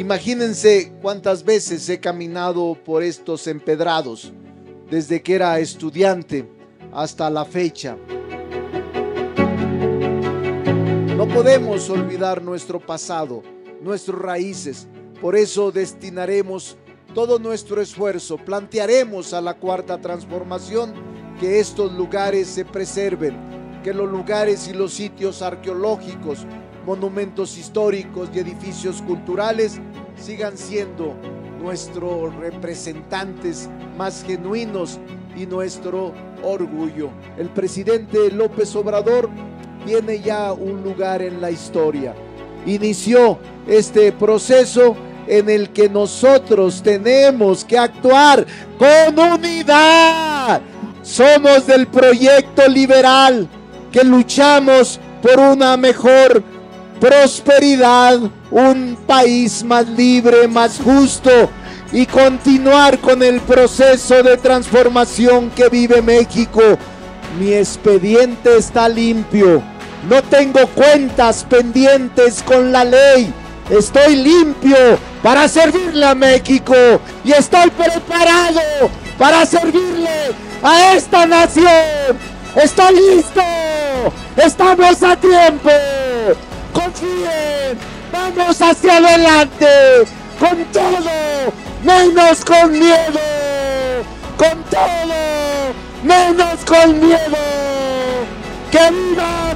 Imagínense cuántas veces he caminado por estos empedrados, desde que era estudiante hasta la fecha. No podemos olvidar nuestro pasado, nuestras raíces. Por eso destinaremos todo nuestro esfuerzo, plantearemos a la cuarta transformación que estos lugares se preserven, que los lugares y los sitios arqueológicos monumentos históricos y edificios culturales sigan siendo nuestros representantes más genuinos y nuestro orgullo. El presidente López Obrador tiene ya un lugar en la historia. Inició este proceso en el que nosotros tenemos que actuar con unidad. Somos del proyecto liberal que luchamos por una mejor prosperidad, un país más libre, más justo y continuar con el proceso de transformación que vive México. Mi expediente está limpio. No tengo cuentas pendientes con la ley. Estoy limpio para servirle a México y estoy preparado para servirle a esta nación. Estoy listo. Estamos a tiempo vamos hacia adelante, con todo, menos con miedo, con todo, menos con miedo. ¡Que viva!